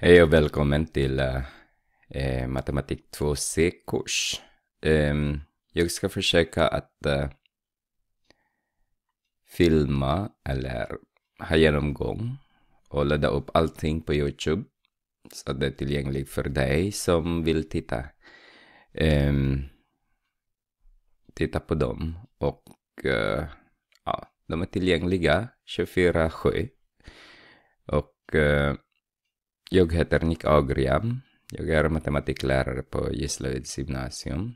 Hej och välkommen till eh, eh Matematik 2C-kurs. Eh, jag ska försöka att eh, filma eller ha genomgång och ladda upp allting på Youtube. Så det är tillgängligt för dig som vill titta. Ehm, titta på dem och eh, ja, de är tillgängliga 24-7. Och eh, jag heter Nick Agria. Jag är matematiklärare på Gislaveds gymnasium.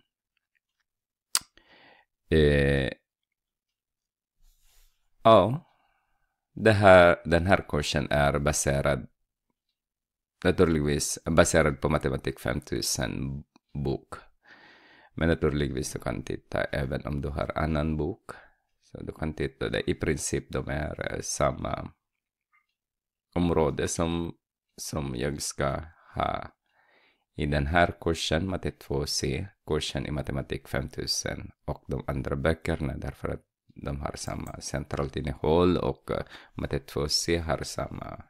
Eh, ja, det här, den här kursen är baserad naturligtvis baserad på Matematik 5000 bok. Men naturligtvis du kan titta även om du har annan bok. Så du kan titta, det i princip de är eh, samma område som som jag ska ha i den här kursen, matte 2C, kursen i matematik 5000 och de andra böckerna därför att de har samma centralt innehåll och eh, uh, matte 2C har samma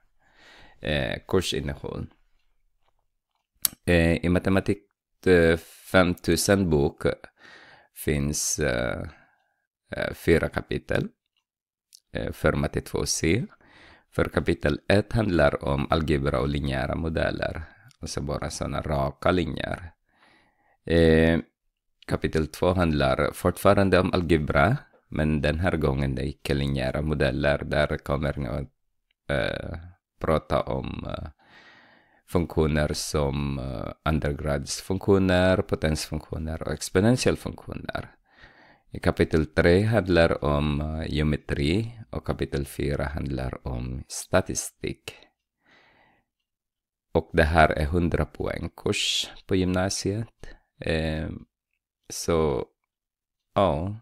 eh, kursinnehåll. Eh, I matematik eh, 5000 bok finns eh, eh fyra kapitel för matte 2C för kapitel 1 handlar om algebra och linjära modeller. Alltså bara sådana raka linjer. Eh, kapitel 2 handlar fortfarande om algebra, men den här gången det är icke-linjära modeller. Där kommer ni att eh, prata om eh, funktioner som eh, undergradsfunktioner, potensfunktioner och exponentialfunktioner. I kapitel 3 handlar om eh, geometri och kapitel 4 handlar om statistik. Och det här är 100 poäng kurs på gymnasiet. Eh, så, ja.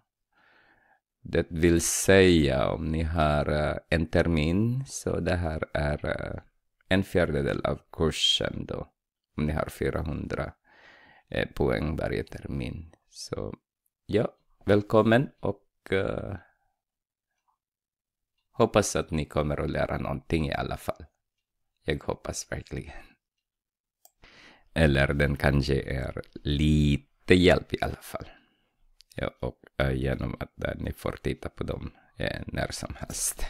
Det vill säga om ni har eh, en termin så det här är eh, en fjärdedel av kursen då. Om ni har 400 poäng varje termin. Så, ja välkommen och uh, hoppas att ni kommer att lära någonting i alla fall. Jag hoppas verkligen. Eller den kanske är lite hjälp i alla fall. Ja, och uh, genom att uh, ni får titta på dem uh, när som helst.